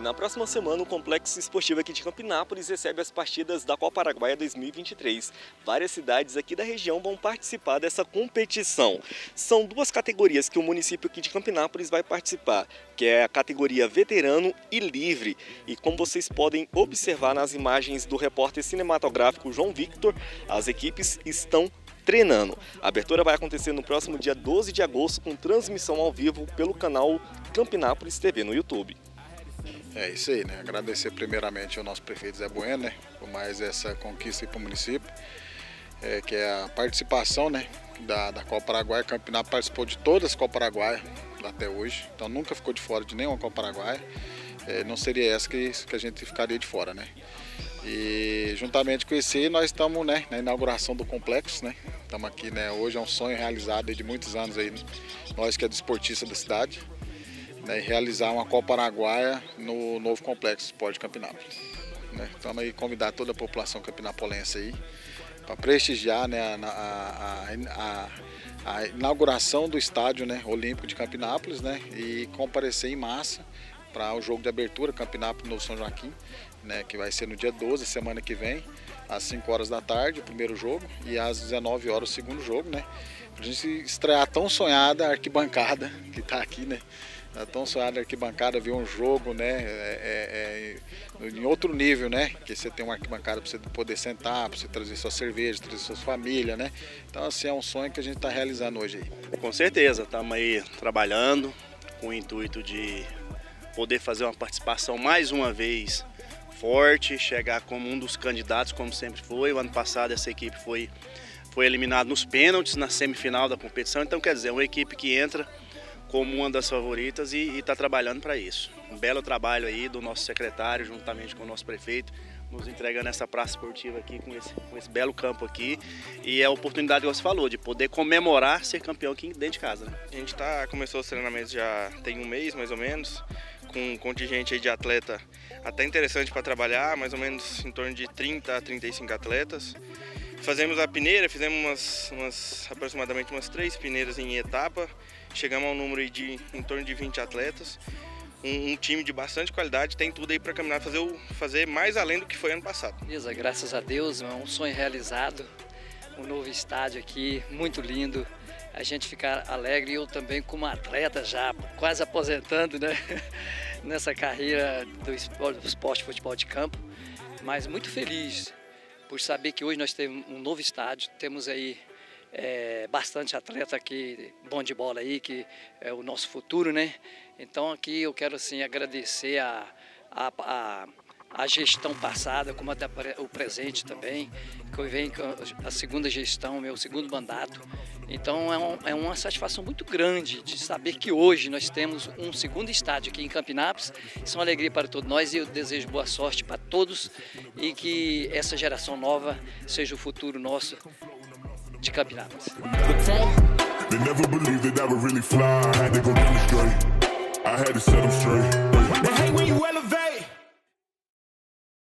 na próxima semana, o Complexo Esportivo aqui de Campinápolis recebe as partidas da Copa Araguaia 2023. Várias cidades aqui da região vão participar dessa competição. São duas categorias que o município aqui de Campinápolis vai participar, que é a categoria veterano e livre. E como vocês podem observar nas imagens do repórter cinematográfico João Victor, as equipes estão treinando. A abertura vai acontecer no próximo dia 12 de agosto com transmissão ao vivo pelo canal Campinápolis TV no YouTube. É isso aí, né? Agradecer primeiramente ao nosso prefeito Zé Bueno, né? Por mais essa conquista para o município, é, que é a participação, né? Da, da Copa Paraguaia. Campinápolis participou de todas as Copas Paraguaia até hoje, então nunca ficou de fora de nenhuma Copa Paraguaia. É, não seria essa que, que a gente ficaria de fora, né? E juntamente com esse nós estamos né, na inauguração do complexo, né? Estamos aqui, né? Hoje é um sonho realizado de muitos anos aí, nós que é desportista da cidade né, realizar uma Copa Araguaia no novo Complexo Esporte Campinápolis. Né? Então aí convidar toda a população campinapolense aí para prestigiar né, a, a, a, a, inauguração do estádio né, olímpico de Campinápolis né, e comparecer em massa para o jogo de abertura Campinápolis no São Joaquim, né, que vai ser no dia 12, semana que vem, às 5 horas da tarde, o primeiro jogo, e às 19 horas o segundo jogo, né? Pra gente estrear a tão sonhada arquibancada que está aqui, né? A tão sonhada arquibancada, ver um jogo, né? É, é, é, em outro nível, né? Que você tem uma arquibancada para você poder sentar, para você trazer sua cerveja, trazer sua família, né? Então, assim, é um sonho que a gente está realizando hoje aí. Com certeza, estamos aí trabalhando com o intuito de poder fazer uma participação mais uma vez forte, chegar como um dos candidatos, como sempre foi. O ano passado essa equipe foi foi eliminado nos pênaltis na semifinal da competição. Então, quer dizer, é uma equipe que entra como uma das favoritas e está trabalhando para isso. Um belo trabalho aí do nosso secretário, juntamente com o nosso prefeito, nos entregando essa praça esportiva aqui com esse, com esse belo campo aqui. E é a oportunidade que você falou, de poder comemorar ser campeão aqui dentro de casa. Né? A gente tá, começou os treinamentos já tem um mês, mais ou menos, com um contingente de atleta até interessante para trabalhar, mais ou menos em torno de 30 a 35 atletas. Fazemos a peneira, fizemos umas, umas, aproximadamente umas três peneiras em etapa. Chegamos ao número de em torno de 20 atletas. Um, um time de bastante qualidade, tem tudo aí para caminhar, fazer, o, fazer mais além do que foi ano passado. Beleza, graças a Deus, é um sonho realizado. Um novo estádio aqui, muito lindo. A gente ficar alegre, eu também como atleta já, quase aposentando, né? Nessa carreira do esporte, do esporte futebol de campo. Mas muito feliz por saber que hoje nós temos um novo estádio, temos aí é, bastante atleta aqui, bom de bola aí, que é o nosso futuro, né? Então aqui eu quero assim agradecer a, a, a a gestão passada, como até o presente também, que com a segunda gestão, meu segundo mandato. Então é, um, é, uma satisfação muito grande de saber que hoje nós temos um segundo estádio aqui em Campinápolis. Isso é uma alegria para todos nós e eu desejo boa sorte para todos e que essa geração nova seja o futuro nosso de Campinápolis. They